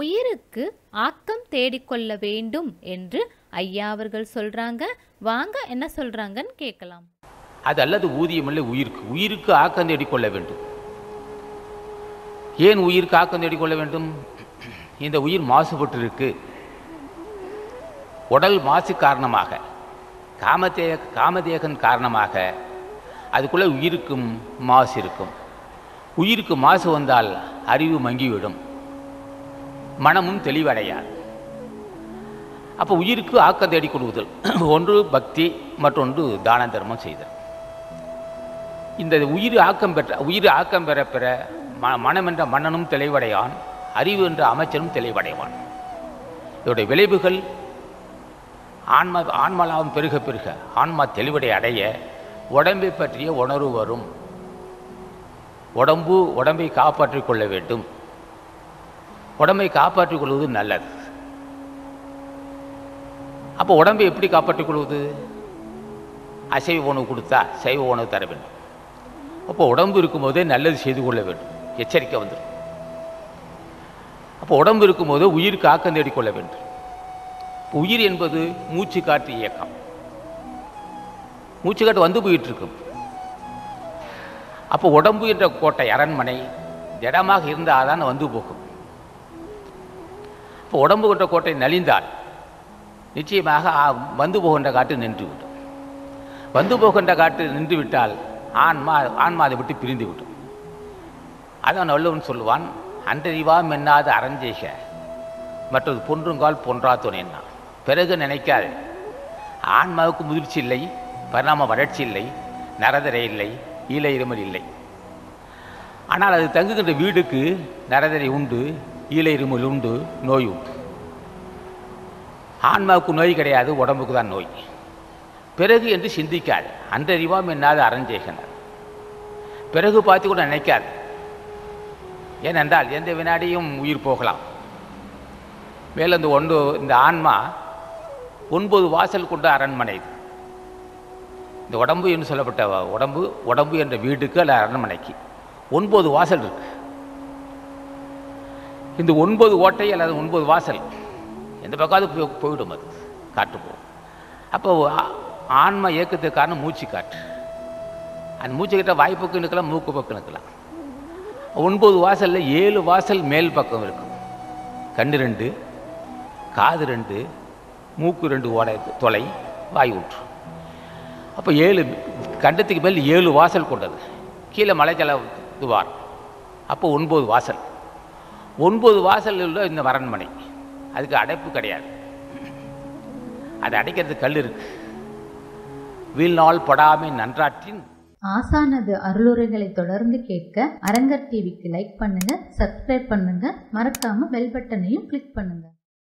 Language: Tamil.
உயிருக்கு ஆக்கம் தேடிக்கொள்ள வேண்டும் என்று ஐயா அவர்கள் சொல்றாங்க. வாங்க என்ன சொல்றாங்கன்னு கேட்கலாம். அது அல்லது ஊதியமில்லை உயிருக்கு. உயிருக்கு ஆக்கம் தேடிக்கொள்ள வேண்டும். ஏன் உயிருக்கு ஆக்கம் தேடிக்கொள்ள வேண்டும்? இந்த உயிர் மாசுபட்டிருக்கு. உடல் மாசு காரணமாக காமதே காமதேகன் காரணமாக அதுக்குள்ளே உயிருக்கும் மாசு இருக்கும். உயிருக்கு மாசு வந்தால் அறிவு மங்கிவிடும். மனமும் தெளிவடையாது. அப்போ உயிருக்கு ஆக்கம் தேடி கொள்வதல் ஒன்று பக்தி மற்றொன்று தான தர்மம் செய்தல். இந்த உயிர் ஆக்கம் பெற்ற உயிர் ஆக்கம் பெற பெற ம மனம் என்ற மன்னனும் தெளிவடையான் அறிவு என்ற அமைச்சரும் தெளிவடைவான். இதோடைய விளைவுகள் ஆன்மா ஆன்மலாவும் பெருக பெருக ஆன்மா தெளிவடை அடைய உடம்பை பற்றிய உணர்வு வரும். உடம்பு உடம்பை காப்பாற்றிக் கொள்ள வேண்டும். உடம்பை காப்பாற்றிக் கொள்வது நல்லது. அப்போ உடம்பை எப்படி காப்பாற்றிக் கொள்வது? அசைவ உணவு கொடுத்தா சைவ உணவு தர வேண்டும். அப்போ உடம்பு இருக்கும்போதே நல்லது செய்து கொள்ள வேண்டும். எச்சரிக்கை வந்துடும் அப்போ உடம்பு இருக்கும்போது உயிர் காக்கம் தேடிக்கொள்ள வேண்டும். உயிர் என்பது மூச்சு காற்று இயக்கம். மூச்சு காற்று வந்து போயிட்டு இருக்கும் அப்போ உடம்பு என்ற கோட்டை அரண்மனை திடமாக இருந்தால் தான் வந்து போகும். இப்போ உடம்பு என்ற கோட்டை நலிந்தால் நிச்சயமாக வந்து போகின்ற காற்று நின்றுவிடும். வந்து போகின்ற காற்று நின்று விட்டால் ஆன்மா ஆன்மா அதை விட்டு பிரிந்து விடும் அதான் நல்லவன் சொல்லுவான் அன்றறிவா மென்னாத அரஞ்சேக மற்றது பொன்றுங்கால் பொன்றா துணைன்னா பிறகு நினைக்காது ஆன்மாவுக்கு முதிர்ச்சி இல்லை பரிணாம வளர்ச்சி இல்லை நரதரை இல்லை ஈழ இருமல் இல்லை. ஆனால் அது தங்குகின்ற வீடுக்கு நரதரை உண்டு ஈழ உண்டு நோய் உண்டு. ஆன்மாவுக்கு நோய் கிடையாது உடம்புக்கு தான் நோய். பிறகு என்று சிந்திக்காது. அந்த அறிவாம் என்னாது அரஞ்சேகனர் பிறகு பார்த்து கூட நினைக்காது. ஏனென்றால் எந்த வினாடியும் உயிர் போகலாம். மேலும் இந்த ஒன்று இந்த ஆன்மா ஒன்பது வாசல் கொண்ட அரண்மனை இது. இந்த உடம்பு என்று சொல்லப்பட்ட உடம்பு உடம்பு என்ற வீட்டுக்கு அல்ல அரண்மனைக்கு. ஒன்பது வாசல் இருக்குது இந்த ஒன்பது ஓட்டை அல்லது ஒன்பது வாசல். எந்த பக்கம் போய் போயிடும் அது. காற்று போகும். அப்போ ஆன்மா இயக்கத்துக்கு காரணம் மூச்சு காற்று. அந்த மூச்சு கிட்ட வாய்ப்புக்கு நிற்கலாம் மூக்கு பக்கம் நிற்கலாம் ஒன்பது வாசலில் ஏழு வாசல் மேல் பக்கம் இருக்கும். கண்ணு ரெண்டு காது ரெண்டு மூக்கு ரெண்டு ஓடை தொலை வாய் ஊற்று அப்போ ஏழு கண்டத்துக்கு மேல் ஏழு வாசல் கொண்டது. கீழே மலைஜல துவார் அப்போ ஒன்பது வாசல். ஒன்பது வாசல் உள்ள இந்த அரண்மனை. அதுக்கு அடைப்பு கிடையாது. அது அடைக்கிறது கல் இருக்கு. வீழ்நாள் படாமை நன்றாற்றின் ஆசானது அருளுரைகளை தொடர்ந்து கேட்க அரங்கர் டிவிக்கு லைக் பண்ணுங்க சப்ஸ்கிரைப் பண்ணுங்க மறக்காம பெல் பட்டனையும் கிளிக் பண்ணுங்க.